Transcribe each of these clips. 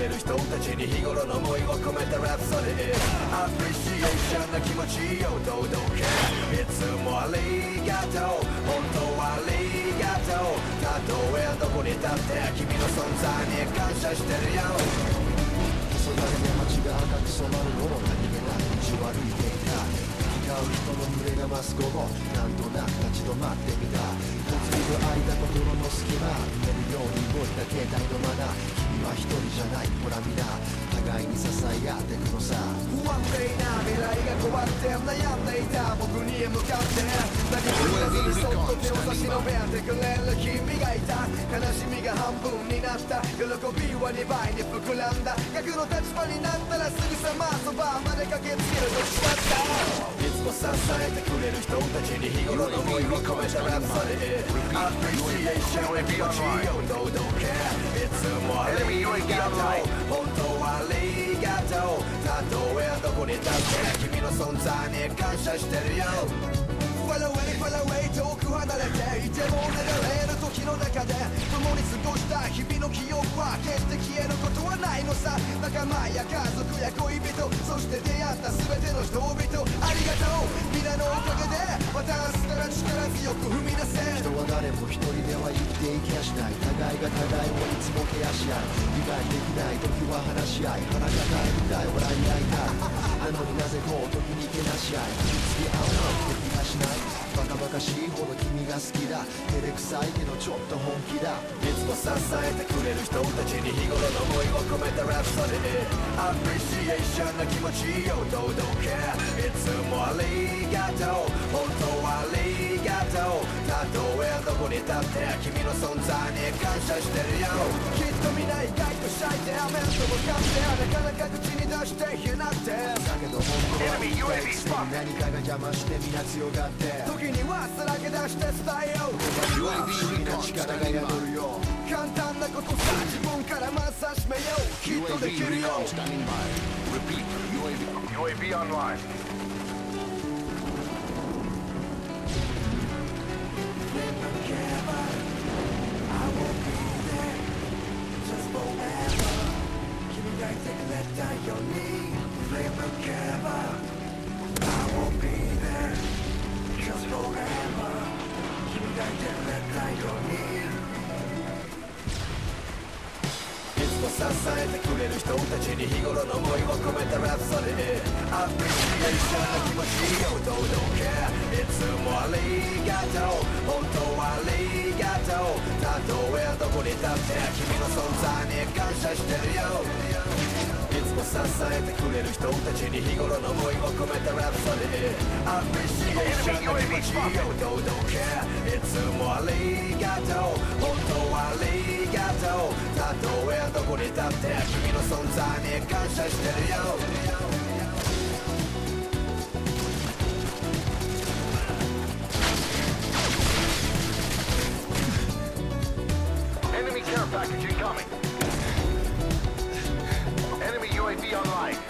支えてくれる人たちに日頃の思いを込めたラプソディアプリシエーションな気持ちを堂々けいつもありがとう。本当はありがとう。たとえどこに立って君の存在に感謝してるよそがれで街が赤く染まる頃何気なく道を歩いていた行き交う人の群れが増す午後なんとなく立ち止まってみた。突然空いた心の隙間。見えるように動いた携帯のマナー君は一人じゃない。ほら皆互いに支え合ってくのさ。不安定な未来が怖って悩んでいた僕に向かって。何も言わずにそっと手を差し伸べてくれる君がいた。悲しみが半分になった。喜びは2倍に膨らんだ逆の立場になったらすぐさまそばまで駆けつける時だったを支えてくれる人たちに日頃の思い。を込めたラップされ Appreciation and be on my own No, don't care い。つもありがとう本当はありがとうたとえどこに立って君の存在に感謝してるよ Far away, far away 遠く離れていても流れる時の中で共に過ごした日々の記憶は決して消えることはないのさ。仲間や家族や恋人そして出会った全ての人々ありがとう皆のおかげで私から力強く踏み出せ人は誰も一人では生きていけやしない。互いが互い。をいつもケアし合う理解できない。時は話し合い。腹が痛いたい笑い。合いたいなのになぜこう時にけなし合い。付き合うなんて気がしない。バカバカしいほど君が好きだ照れくさいけどちょっと本気だ。いつも支えてくれる人たちに日頃の思いを込めたラプソディアプリシエーションな気持ちを堂々け。いつもありがとう。本当はありがとう。たとえどこに立って君の存在に感謝してるよ。きっと皆意外とシャイで面と向かってなかなか口に出して言えなくて。だけど本当は何かが邪魔して皆強がって時にはさらけ出して伝えよう不思議な力が宿るよ簡単なことさ自分からまず始めようきっとできるよ standing by. Repeat, UAV. UAV online.「い支えてくれる人たちに日頃の思いを込めたラプソディアプリシエーションの気持ちを届けいつもありがとう本当はありがとうたとえどこに立って君の存在に感謝してるよつも支えてくれる人たちに日頃の思いを込めたラプソディアプリシエーションな気持ちを堂々けいつもありがとう本当はありがとうたとえどこに立って君の存在に感謝してるよ Enemy care package incoming. be.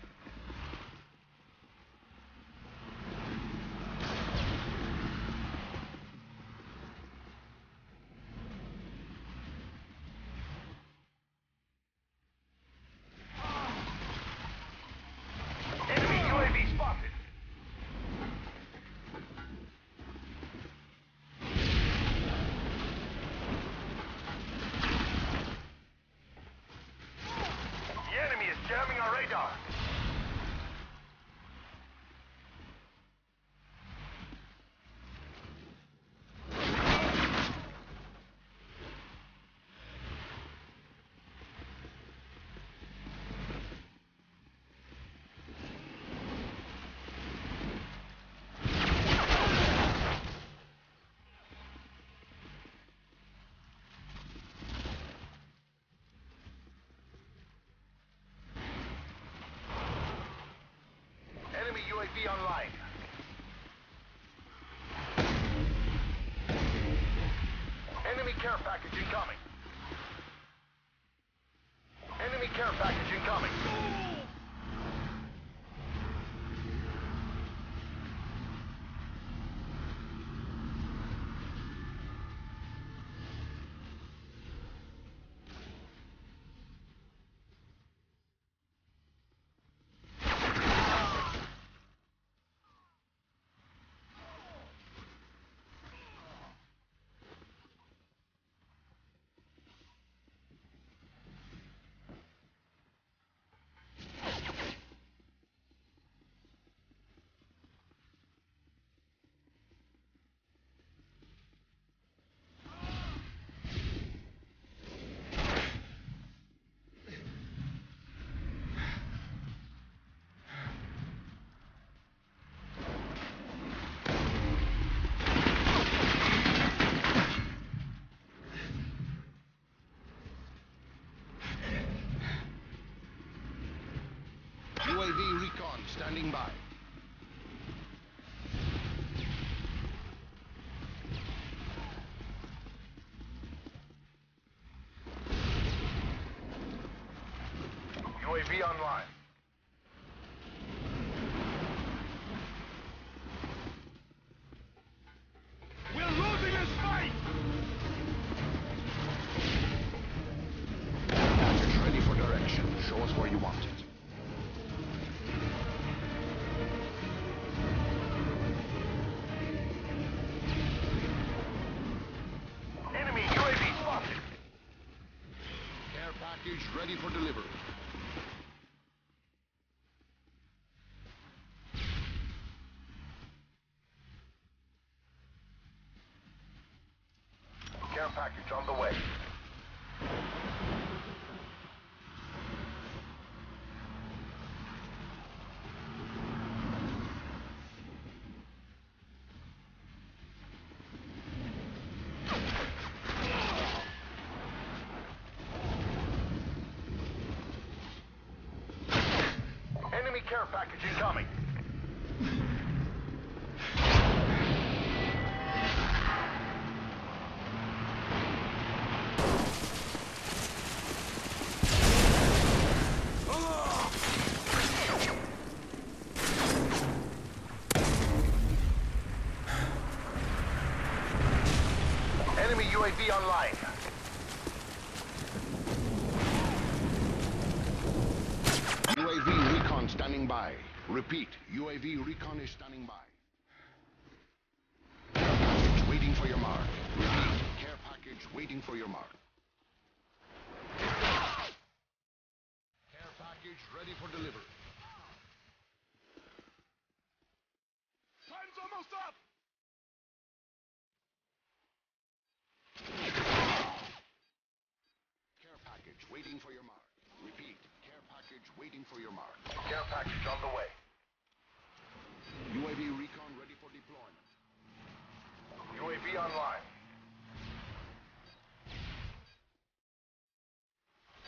Online. Enemy care package incoming. Enemy care package incoming. UAV recon standing by. Ready for delivery. Care package on the way. Enemy care package incoming. Enemy UAV online. UAV recon standing by. Repeat, UAV recon is standing by. Package waiting for your mark. Repeat, care package waiting for your mark. Care package ready for delivery. Time's almost up! Care package waiting for your mark. Repeat, care package waiting for your mark. Care package on the way. UAV recon ready for deployment. UAV online.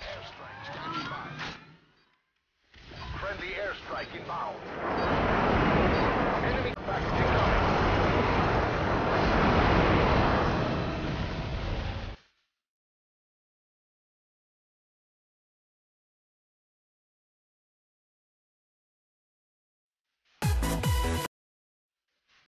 Airstrike standing by. Friendly airstrike inbound. Enemy package incoming.